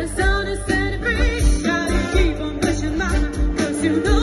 the sun is setting free. Gotta keep on pushing, mama, cause you know.